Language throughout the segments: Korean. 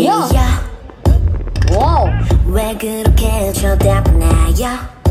예. 야! 와우! 왜 그렇게 쳐다보나요?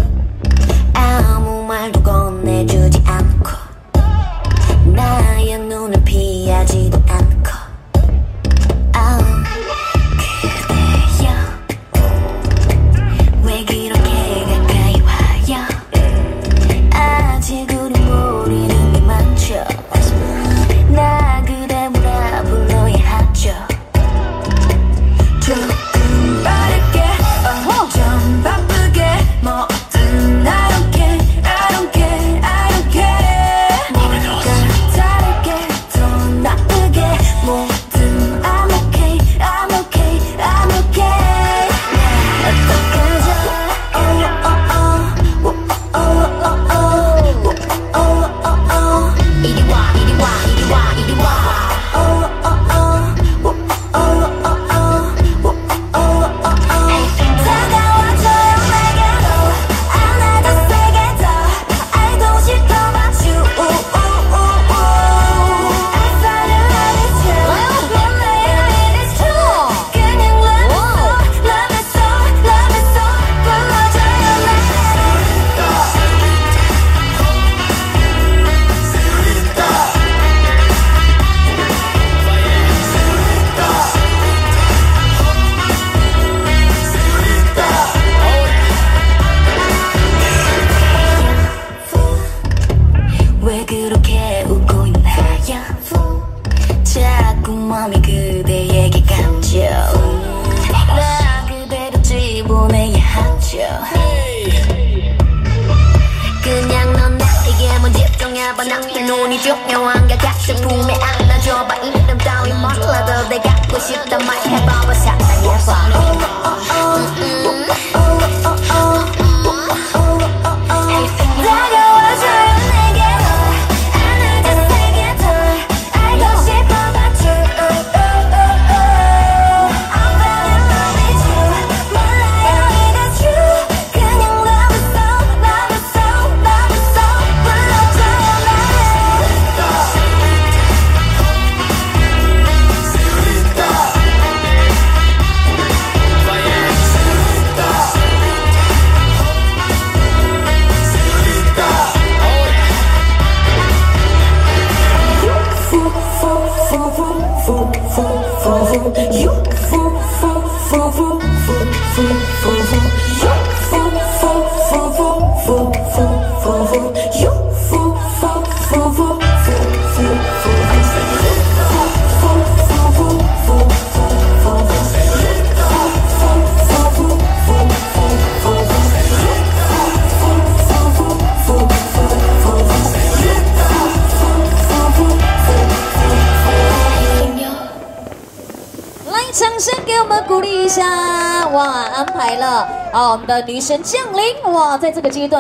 마음이 그대에게 갔죠. 나 그대로 집어내야 하죠. 그냥 넌 나에게 먼 집중해봐. 남들 눈이 중요한가 가슴 품에 안아줘봐. 이름 따위 몰라도 내가 갖고 싶단 말 해봐봐. 사랑해봐. You 鼓励一下哇！安排了啊，我们的女神降临哇！在这个阶段。